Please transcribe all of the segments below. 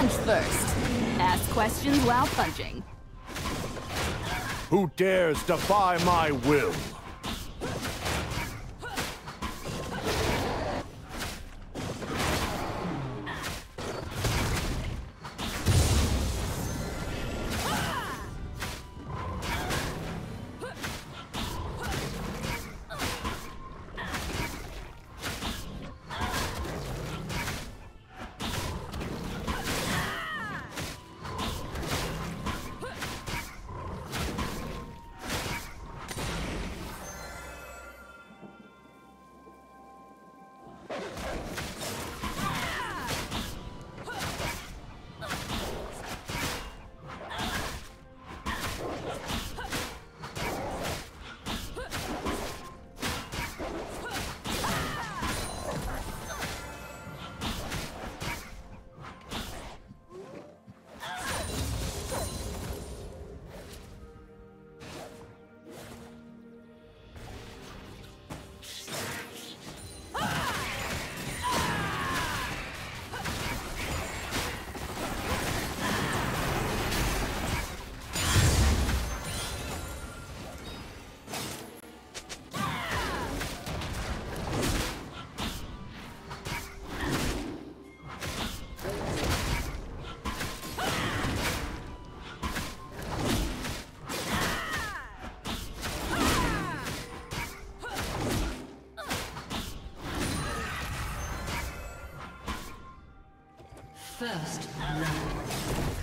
Punch first. Ask questions while punching. Who dares defy my will? First blood.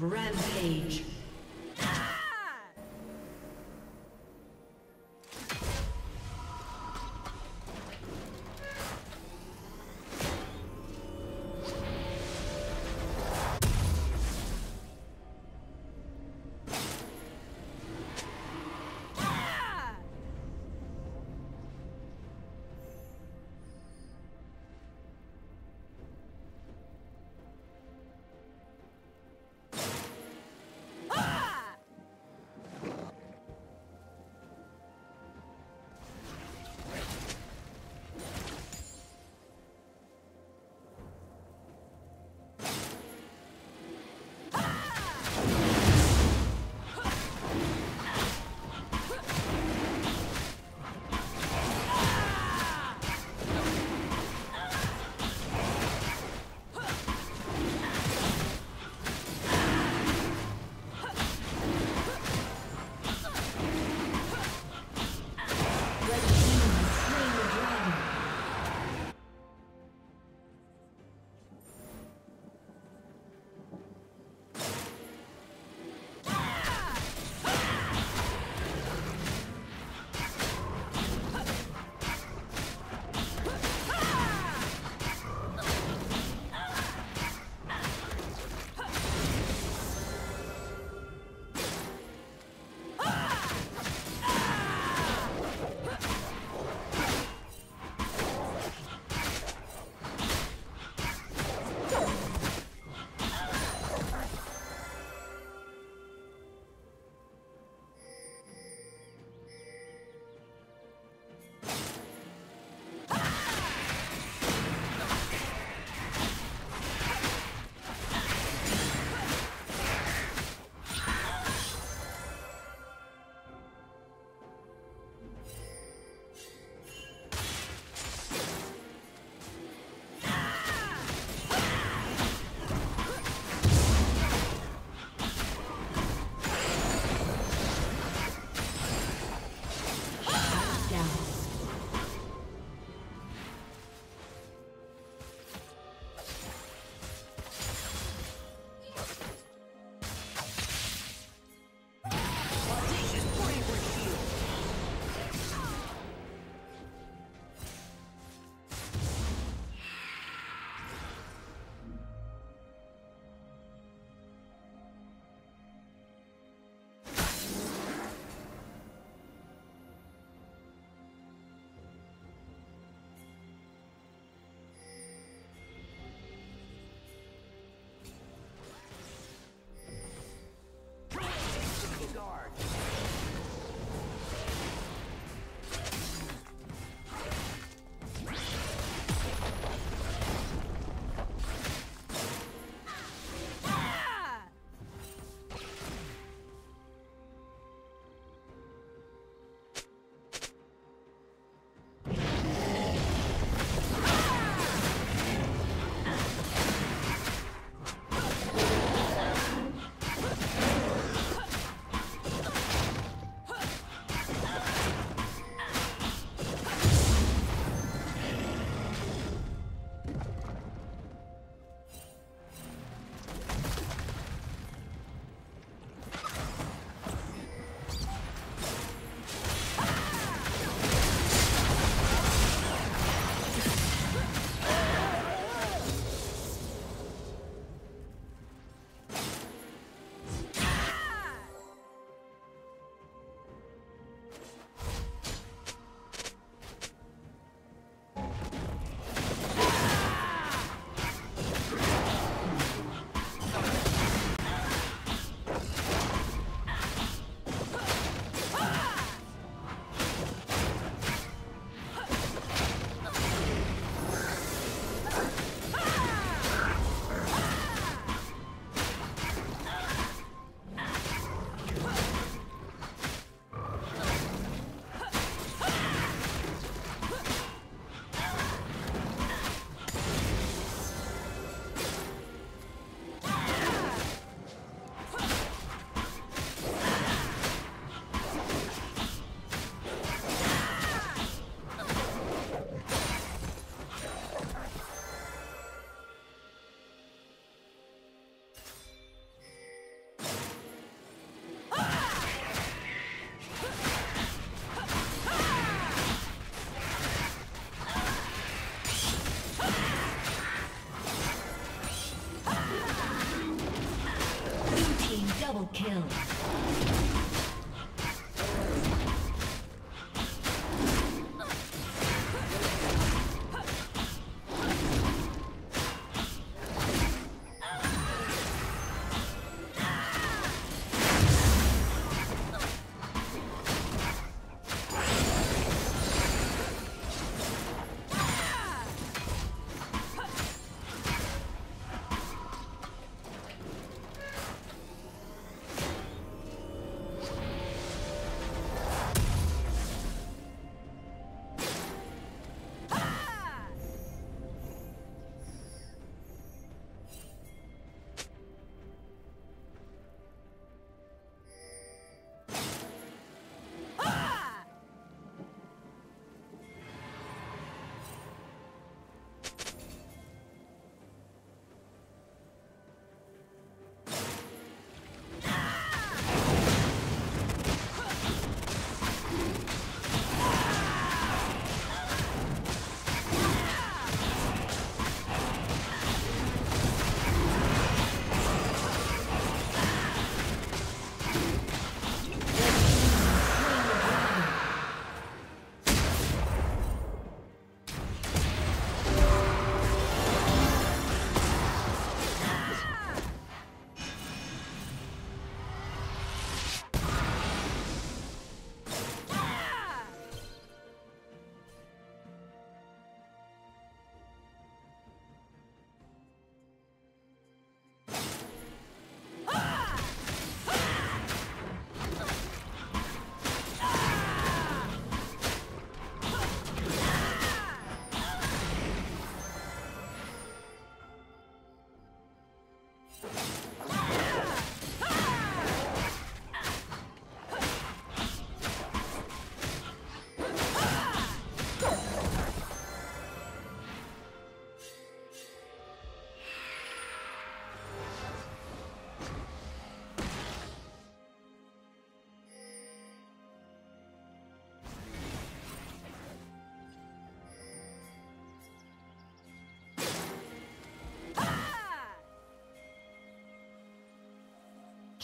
Rampage.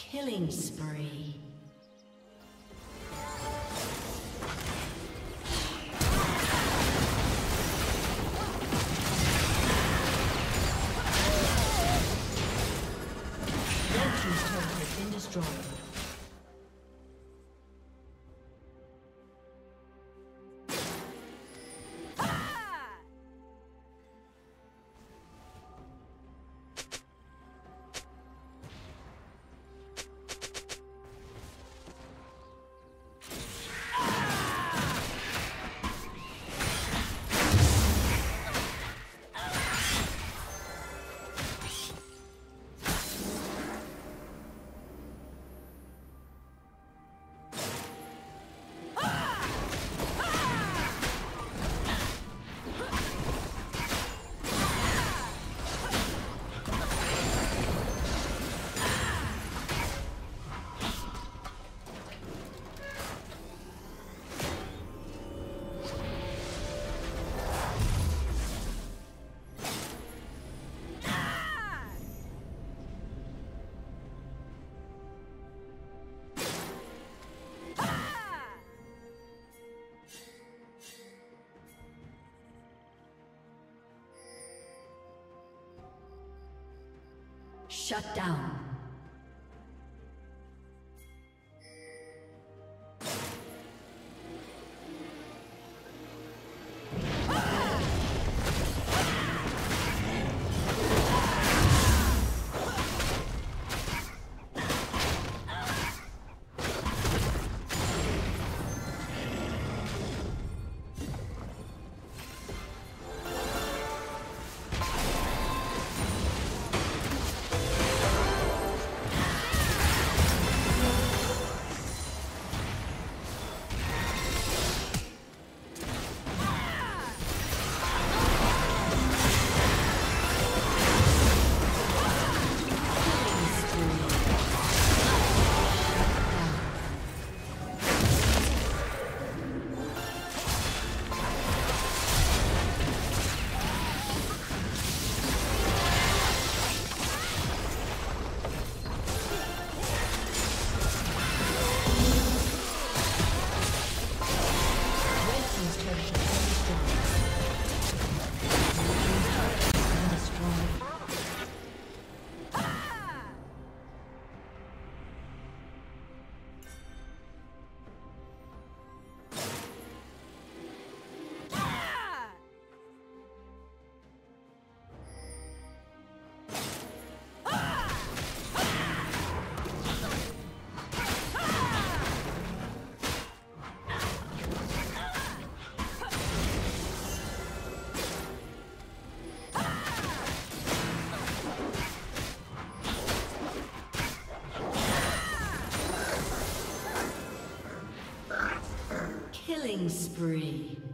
Killing spree. Shut down. Killing spree.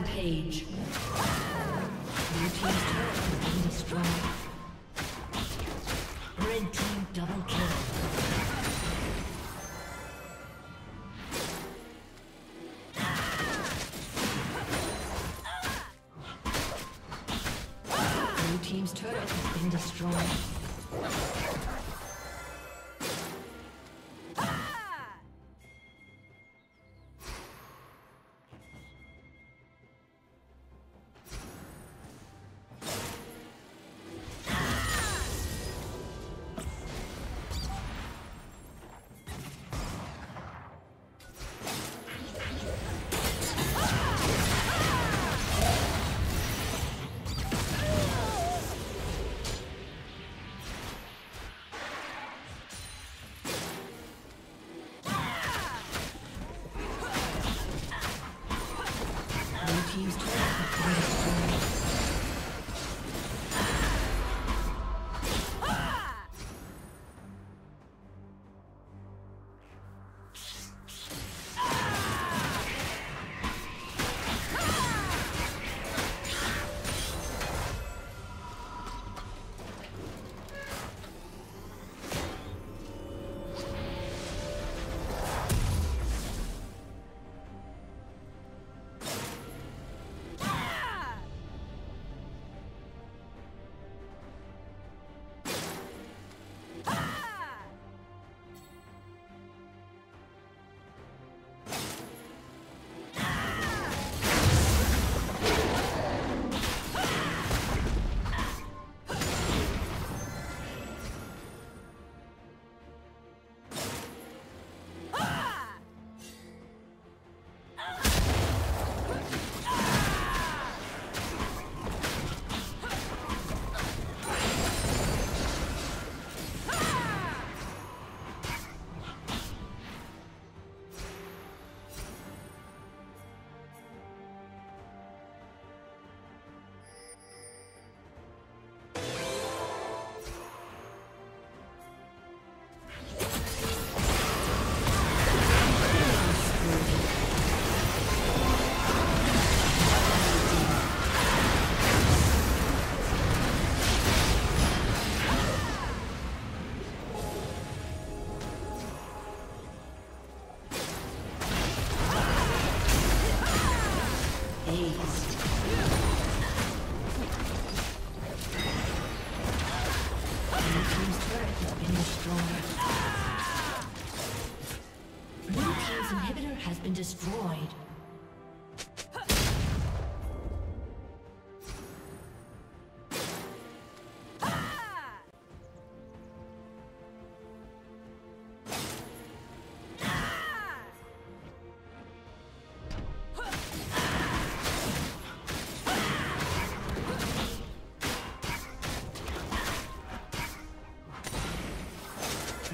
Rampage. Your team's turret has been destroyed.